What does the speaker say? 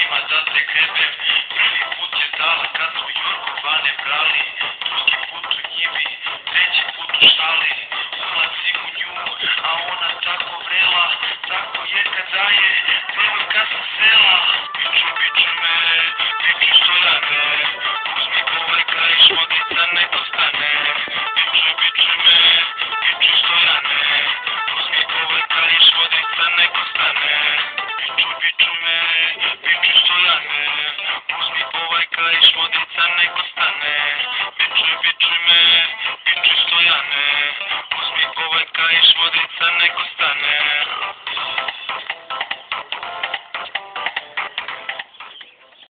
nogde ima da te grebem Prvi put je dala kad smo Jorgovane brali Drugi put u njivi, treći put u šali Ulazim u nju, a ona tako vrela Tako je kad daje, devojka sa sela. Piču, piču me, piču stojane Uzmi povajka i šmodica nek ostane Piču, piču me, piču stojane Uzmi povajka i šmodica nek ostane Piču, piču me, plany Później wołajka i szło decannej postany Wieczy wieczymy, wieczy stojany Później wołajka i szło decannej postany